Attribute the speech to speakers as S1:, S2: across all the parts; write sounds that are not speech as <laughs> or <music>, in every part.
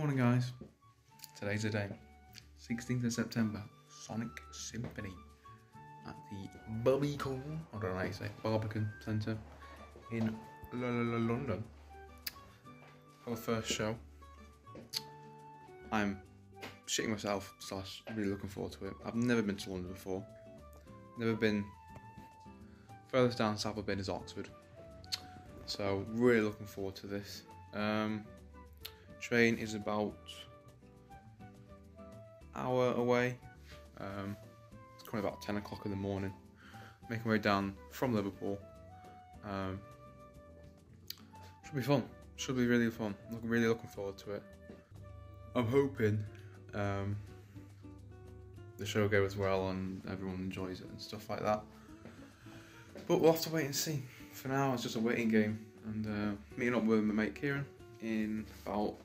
S1: Morning, guys. Today's the day, 16th of September, Sonic Symphony at the Barbican, I don't know how you say Barbican Centre in London for the first show. I'm shitting myself, slash, really looking forward to it. I've never been to London before, never been furthest down south I've been is Oxford, so really looking forward to this. Um, train is about hour away. Um, it's currently about 10 o'clock in the morning. Making my way down from Liverpool. Um, should be fun. Should be really fun. Look, really looking forward to it. I'm hoping um, the show goes well and everyone enjoys it and stuff like that. But we'll have to wait and see. For now, it's just a waiting game. And uh, meeting up with my mate Kieran in about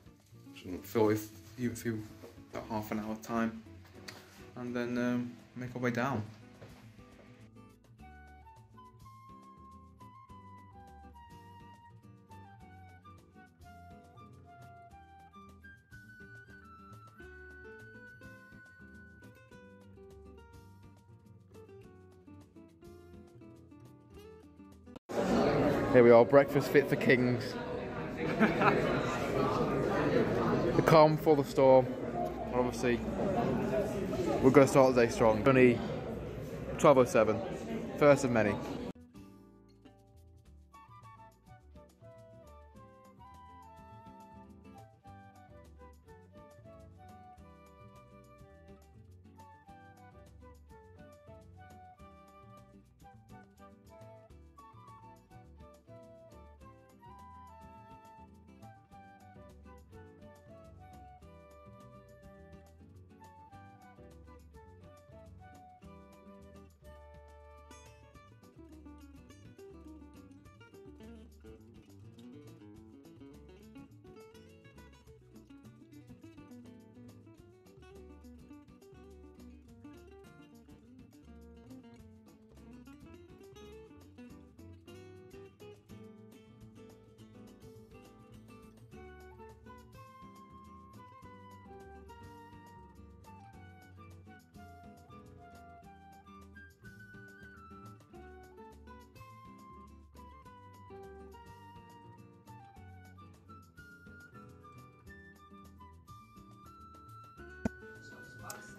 S1: feel if you feel about half an hour time, and then um, make our way down. Here we are, breakfast fit for kings. <laughs> calm before the storm. Obviously, we're going to start the day strong. Only 12.07, first of many.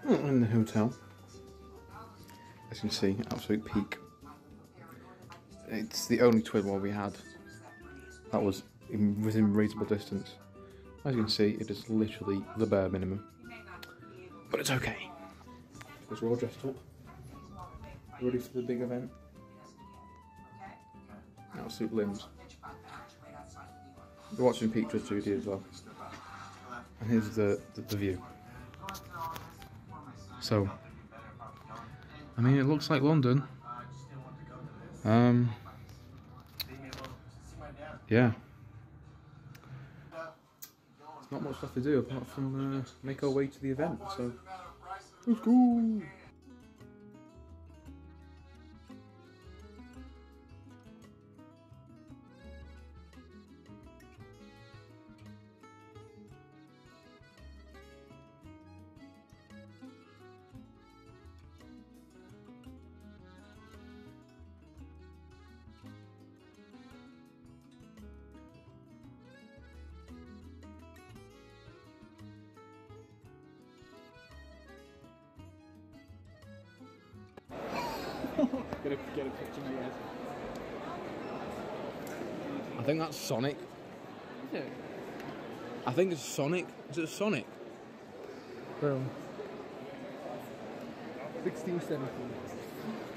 S1: In the hotel. As you can see, absolute peak. It's the only Twidwell we had that was in, within reasonable distance. As you can see, it is literally the bare minimum. But it's okay. Because we're all dressed up. Ready for the big event. Absolute limbs. We're watching Peak Judge Judy as well. And here's the, the, the view. So, I mean, it looks like London. Um, yeah. There's not much left to do apart from uh, make our way to the event. So, let's go.
S2: Get a, get a picture, mate.
S1: I think that's Sonic.
S2: Is it?
S1: I think it's Sonic. Is it Sonic?
S2: Boom. 16, 17.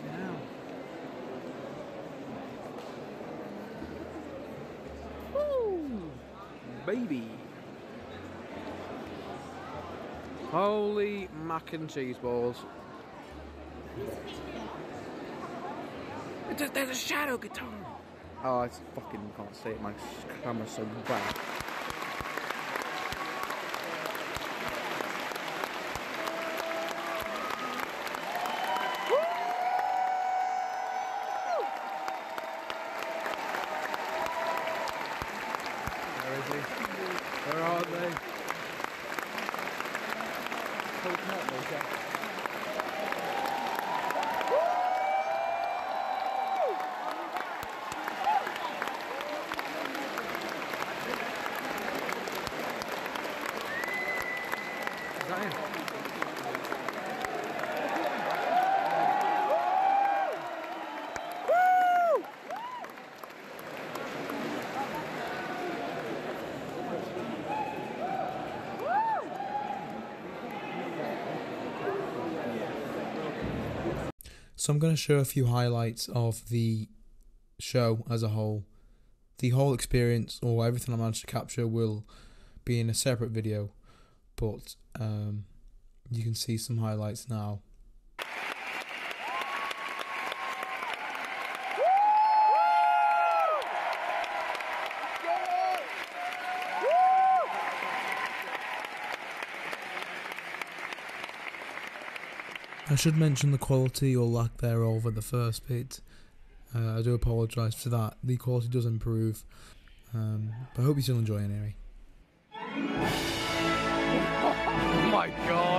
S2: Now.
S1: Woo! Baby. Holy mac and cheese balls. There's, a shadow guitar. Oh, I fucking can't see it. My camera's so bad. Where is he? Where are they?
S3: Is that him?
S4: So I'm going to show a few highlights of the show as a whole. The whole experience or everything I managed to capture will be in a separate video, but um, you can see some highlights now. I should mention the quality or lack thereof at the first bit. Uh, I do apologise for that. The quality does improve, um, but I hope you still enjoy it anyway. <laughs>
S3: Oh my god.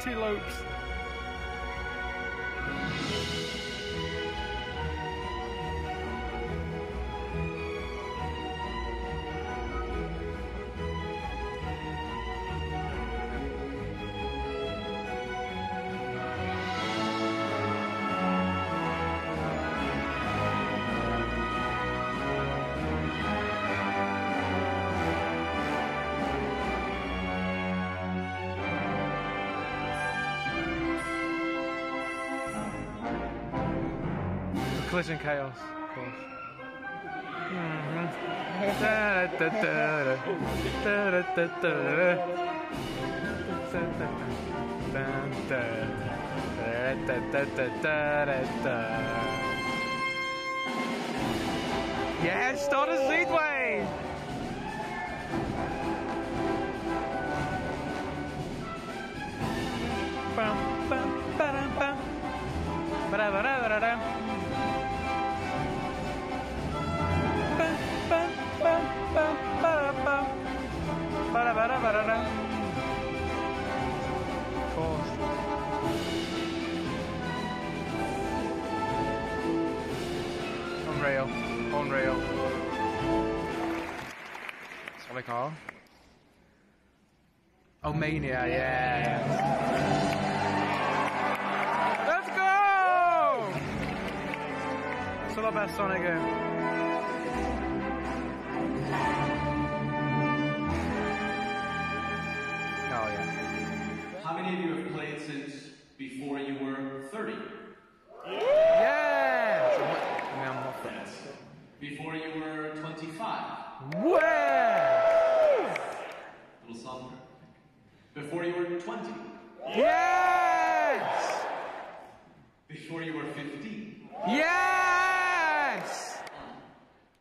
S3: Two Collision chaos, of course. Mm-hmm. Yeah, Stardust Speedway! Unreal. Unreal. Sonic R. Oh, yeah. Let's go! Still our best Sonic game.
S5: Many of you have played since before you were 30?
S3: Yeah! I mean, I'm not
S5: Yes. Before you were 25?
S3: Where?
S5: A little softer. Before you were 20?
S3: Yes!
S5: Before you were 15?
S3: Yes!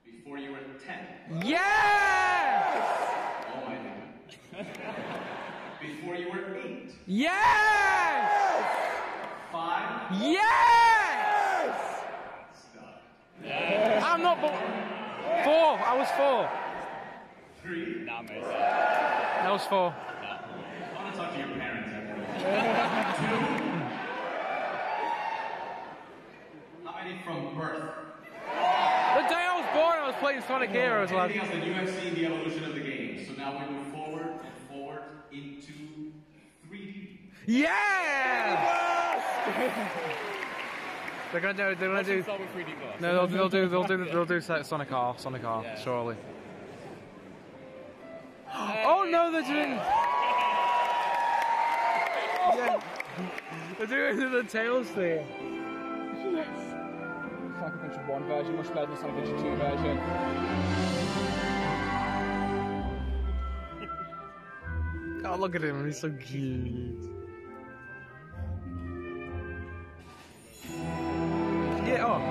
S5: Before you were 10?
S3: Yes!
S5: Oh my god. Before you were 8?
S3: Yes!
S5: 5?
S3: Yes!
S5: Stop.
S3: I'm not bo- four. I was four.
S5: 3?
S3: That was four.
S5: I want to talk to your parents after <laughs> 2? How many from birth?
S3: The day I was born, I was playing Sonic Heroes. Lad.
S5: Anything else that you have seen the evolution of the game. So now we move forward and forward into 3D.
S3: Yes! they're gonna do. They're gonna do.
S6: Start 3D glass.
S3: No, they'll, they'll do. They'll do. They'll do Sonic R. Sonic R. Surely. Oh no, they're doing. <laughs> Yeah. They're doing the Tails thing. Yes.
S6: Sonic Adventure 1 version, much better than Sonic Adventure 2 version.
S3: Oh, look at him. He's so cute. it
S2: off?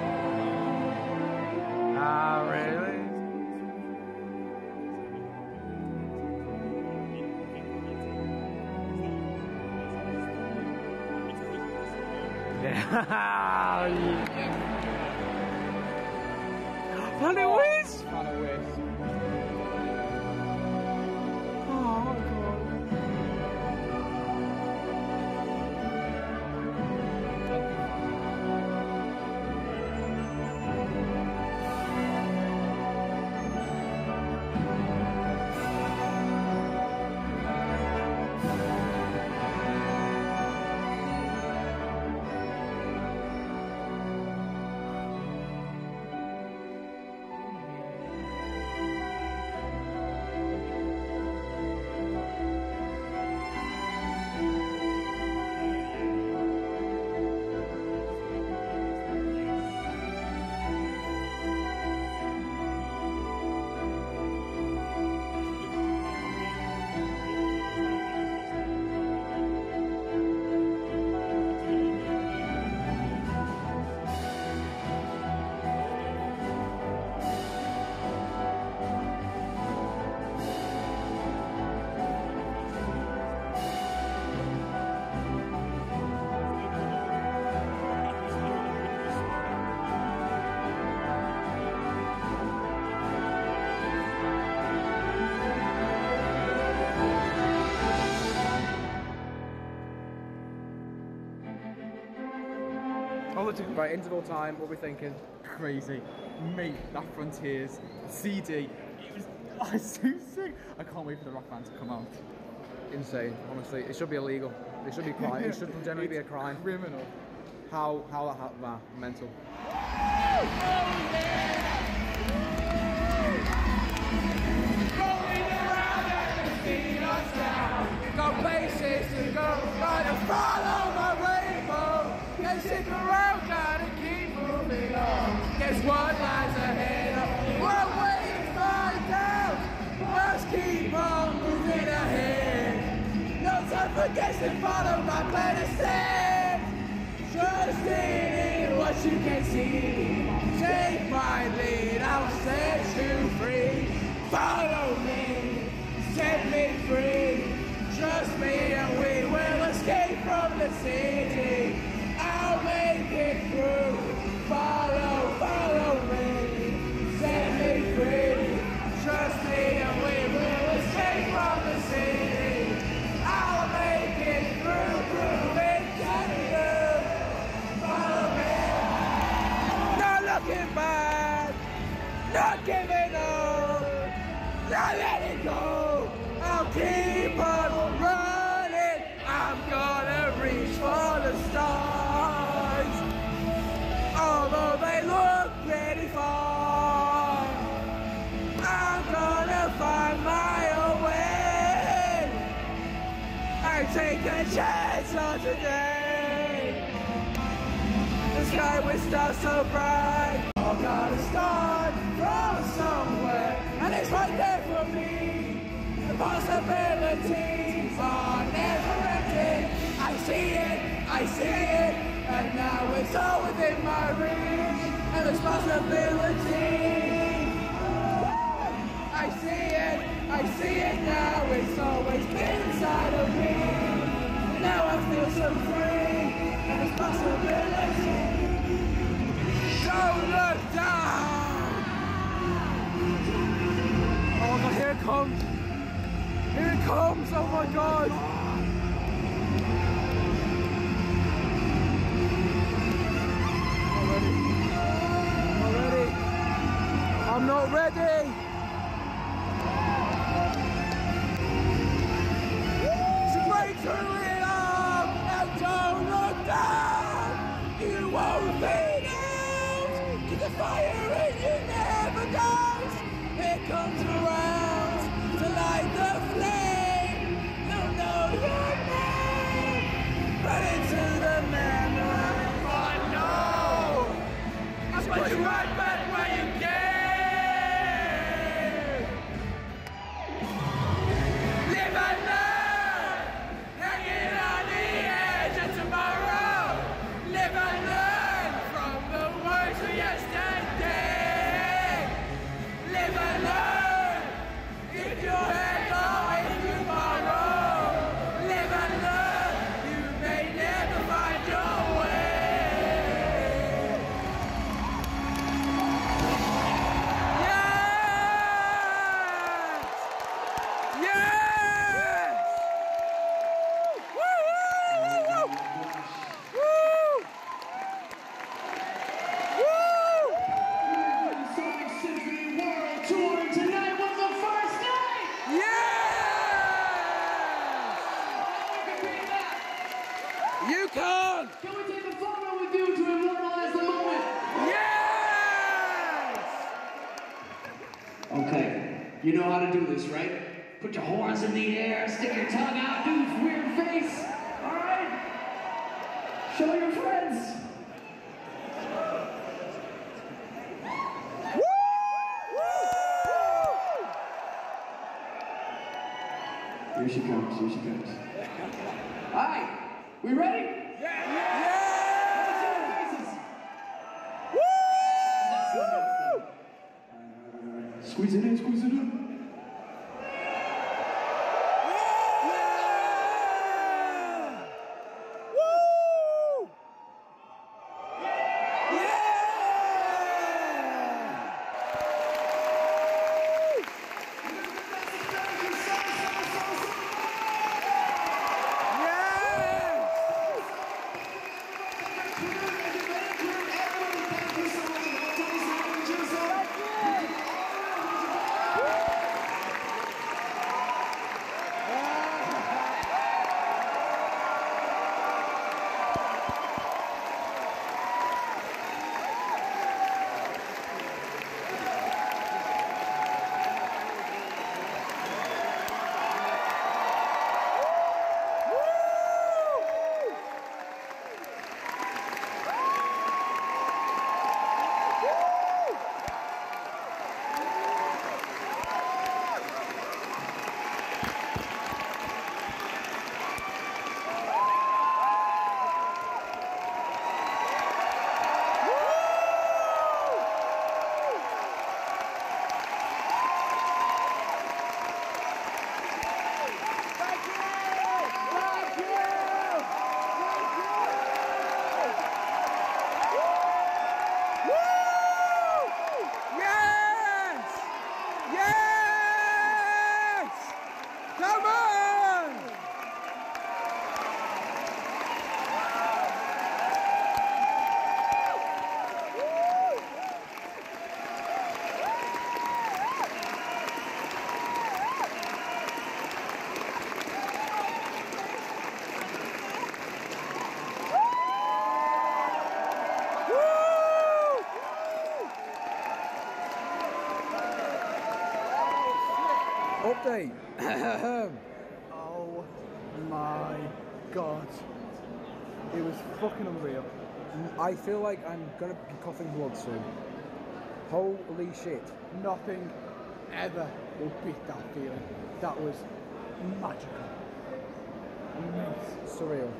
S2: Ah, <laughs> <laughs> oh, really? Yeah. Oh,
S6: look, right, interval time, what we're thinking. Crazy. Mate, that Frontiers CD. It was, oh, it's <laughs> so sick. I can't wait for the rock band to come out.
S3: Insane, honestly. It should be illegal. It should be crime. It should generally be a crime.
S6: Criminal.
S3: How how that happened? Nah, mental.
S4: Got on. What lies ahead? Way to find out. Must keep on moving ahead. No time for guessing, follow my plan instead. Trusting in what you can see. Take my lead, take a chance on today. The sky will start so bright. I gotta start from somewhere, and it's right there for me. The possibilities are never ending. I see it, I see it, and now it's all within my reach. And there's possibility. I see it, I see it now. It's always been inside of me. Now I feel so free, and there's possibility. Don't look down.
S6: Oh my god, here it comes. Here it comes, oh my god.
S4: What you right
S7: Here she comes, here she comes. All right, we ready? Squeeze it in, squeeze it in. <laughs>
S6: Oh my god. It was fucking unreal.
S8: I feel like I'm gonna be coughing blood soon. Holy shit.
S6: Nothing ever will beat that feeling. That was magical. Amazing.
S8: Surreal.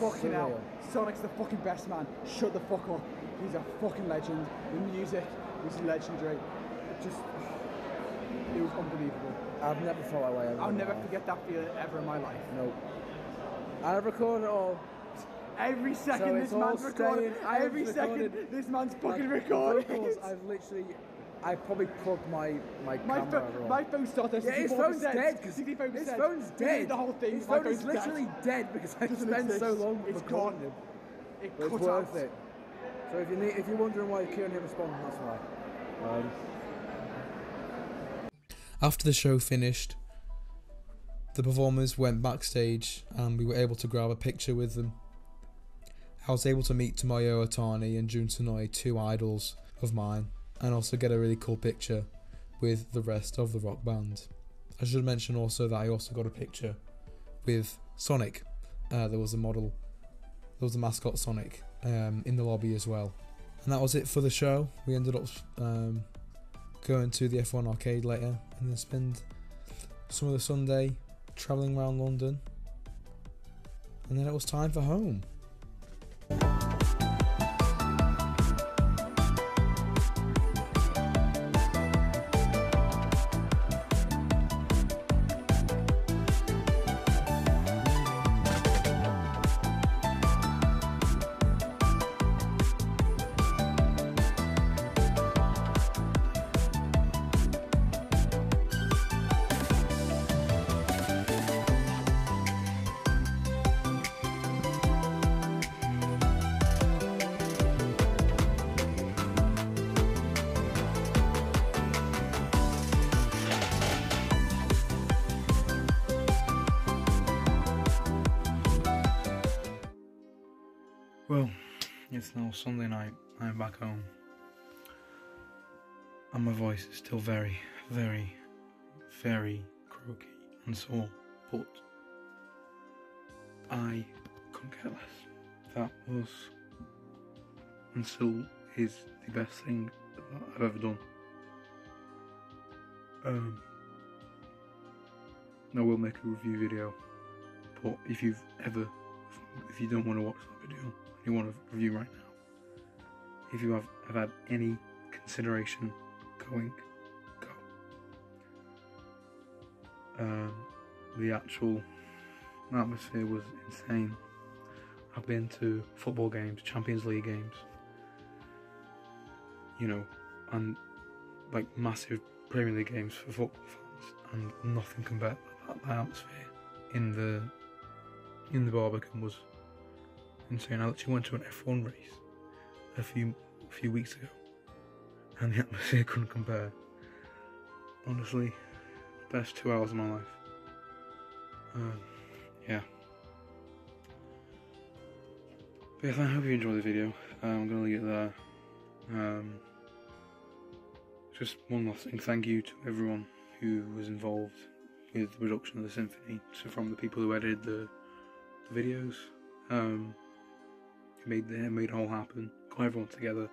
S6: Fucking hell. Sonic's the fucking best man. Shut the fuck up. He's a fucking legend. The music was legendary. It just it was unbelievable.
S8: I've never felt that way. ever
S6: I'll never forget that feeling ever in my life.
S8: No. I recorded it all.
S6: Every second
S8: So
S6: this
S8: it's
S6: man's recording.
S8: staying- I
S6: Every second this man's fucking
S8: Like,
S6: recording. <laughs>
S8: I've literally, I probably plugged my my,
S6: My,
S8: camera
S6: pho- my phone started
S8: yeah, his phone's dead.
S6: 64%.
S8: His phone's
S6: We did
S8: dead.
S6: The whole thing.
S8: His phone is
S6: phone's dead.
S8: literally dead because I
S6: Doesn't
S8: spent so long
S6: It's
S8: recording
S6: gone.
S8: him.
S6: It
S8: But it's
S6: cut
S8: worth
S6: out.
S8: it. So if you need, if you're wondering why Kieran didn't respond, that's why. Um,
S4: After the show finished, the performers went backstage and we were able to grab a picture with them. I was able to meet Tomoyo Ohtani and Jun Senoue, two idols of mine, and also get a really cool picture with the rest of the rock band. I should mention also that I also got a picture with Sonic. Uh, there was a model, there was a mascot Sonic um, in the lobby as well. And that was it for the show. We ended up um, going to the F1 arcade later and then spend some of the Sunday travelling around London. And then it was time for home.
S1: Well, it's now Sunday night. I'm back home. And my voice is still very, very, very croaky and sore, but I couldn't care less. That was and still is the best thing I've ever done. Um, I will make a review video, but if you've ever, if you don't want to watch that video, you want to review right now, if you have, have had any consideration going, go. Um, the actual atmosphere was insane. I've been to football games, Champions League games, you know, and like massive Premier League games for football fans, and nothing compared to that, that atmosphere in the in the Barbican was insane. I actually went to an F1 race a few a few weeks ago, and the <laughs> atmosphere couldn't compare. Honestly, best two hours of my life. Um, yeah. But I hope you enjoyed the video. Uh, I'm gonna leave it there. Um, just one last thing. Thank you to everyone who was involved with the production of the symphony. So from the people who edited the, the videos, um, made the made it all happen, got everyone together.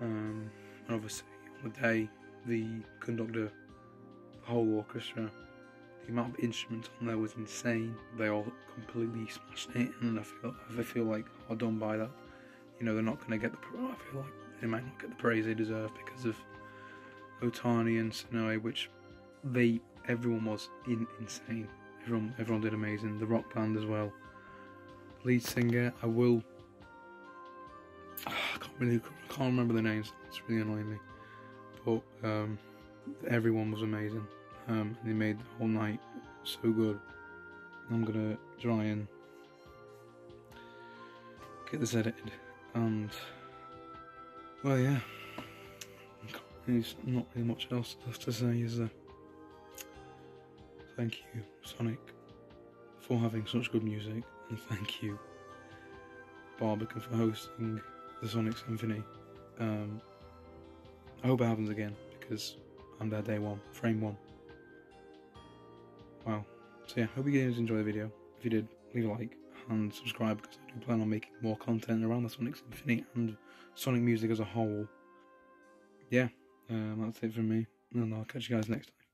S1: Um, and obviously on the day, the conductor, the whole orchestra, the amount of instruments on there was insane. They all completely smashed it, and I feel I feel like are done by that. You know, they're not going to get the. I feel like they might not get the praise they deserve because of Ohtani and Senoue, which they everyone was in, insane. Everyone everyone did amazing. The rock band as well. Lead singer, I will. I can't really can't remember the names. It's really annoying me. But um, everyone was amazing. Um, they made the whole night so good. I'm gonna try and get this edited and well yeah there's not really much else left to say is there thank you Sonic for having such good music and <laughs> thank you. Barbican for hosting the Sonic Symphony. Um, I hope it happens again because I'm there day one frame one. Wow. So yeah hope you guys enjoy the video. If you did leave a like and subscribe because I do plan on making more content around the Sonic Symphony and Sonic music as a whole. Yeah, um, that's it from me, and I'll catch you guys next time.